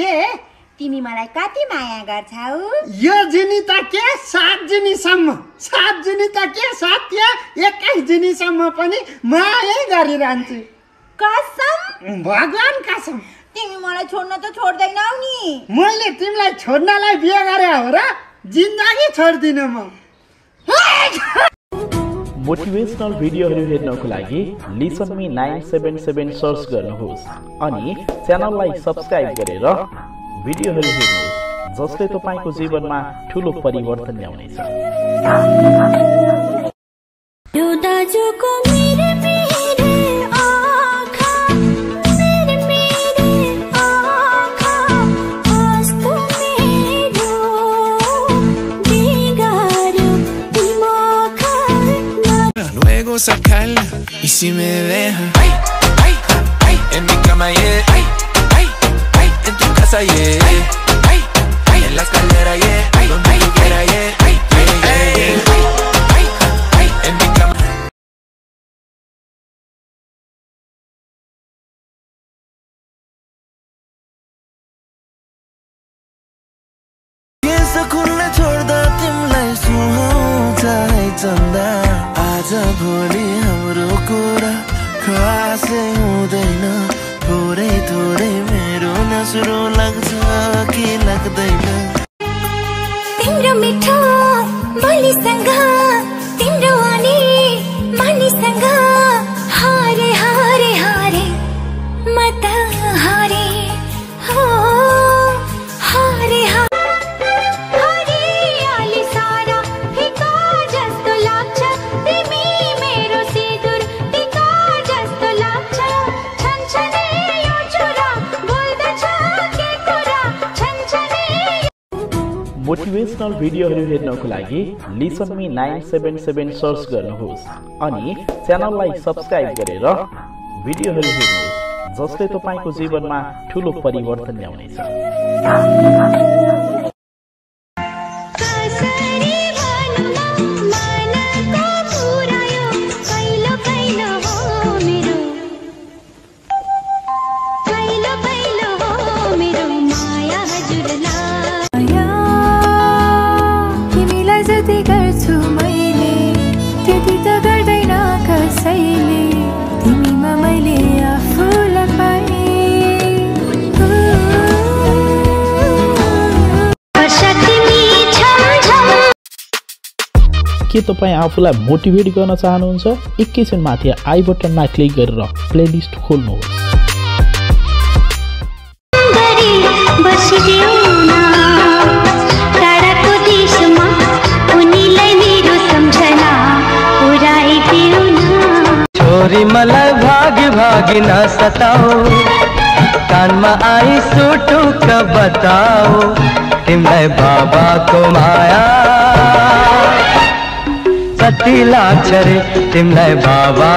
के? तिमी मलाई कति माया गर्छौ? यो जिनी त के? सात जिनीसम्म। सात जिनी त के? सात या एक्काइस जिनीसम्म पनि मायै गरिरहन्छु। कसम? भगवान् कसम। तिमी मलाई छोड्न त छोड्दैनौ नि। मैले तिमीलाई छोड्नलाई बिहे गरे हो र जिन्दगी छोड्दिनँ म। मोटिभेसनल भिडियोहरू हेर्नको लागि listen me nine seven seven search गर्नुहोस्। अनि च्यानललाई सब्सक्राइब गरेर भिडियोहरू हेर्नुहोस् जसले तपाईँको जीवनमा ठुलो परिवर्तन ल्याउनेछ। sacarla. Y si me deja ay, ay, ay, En mi cama, yeah. En tu casa, yeah. En la escalera, yeah. Donde yo quiera, yeah. con la torda मिठो बोलीसँग मोटिभेसनल भिडियोहरू हेर्नको लागि listen me nine seven seven search गर्नुहोस्। अनि च्यानललाई subscribe गरेर भिडियोहरू हेर्नुहोस् जसले तपाईँको जीवनमा ठुलो परिवर्तन ल्याउनेछ। के तपाईँ आफूलाई मोटिभेट गर्न चाहनुहुन्छ एकैछिन माथि आई बटनमा क्लिक गरेर प्लेलिस्ट खोल्नुहोस्। छोरी मलाई भागी भागी न सताओ कानमा आई सुटुक बताओ तिमीलाई बाबाको माया कति लाग्छ रे तिमीलाई बाबा